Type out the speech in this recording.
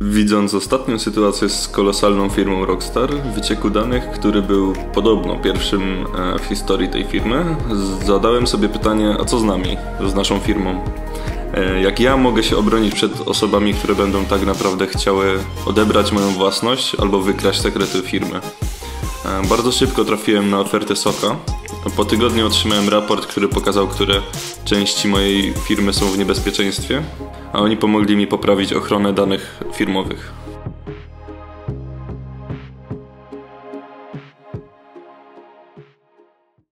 Widząc ostatnią sytuację z kolosalną firmą Rockstar, wycieku danych, który był podobno pierwszym e, w historii tej firmy, zadałem sobie pytanie, a co z nami, z naszą firmą? E, jak ja mogę się obronić przed osobami, które będą tak naprawdę chciały odebrać moją własność albo wykraść sekrety firmy? E, bardzo szybko trafiłem na ofertę Soka. Po tygodniu otrzymałem raport, który pokazał, które części mojej firmy są w niebezpieczeństwie, a oni pomogli mi poprawić ochronę danych firmowych.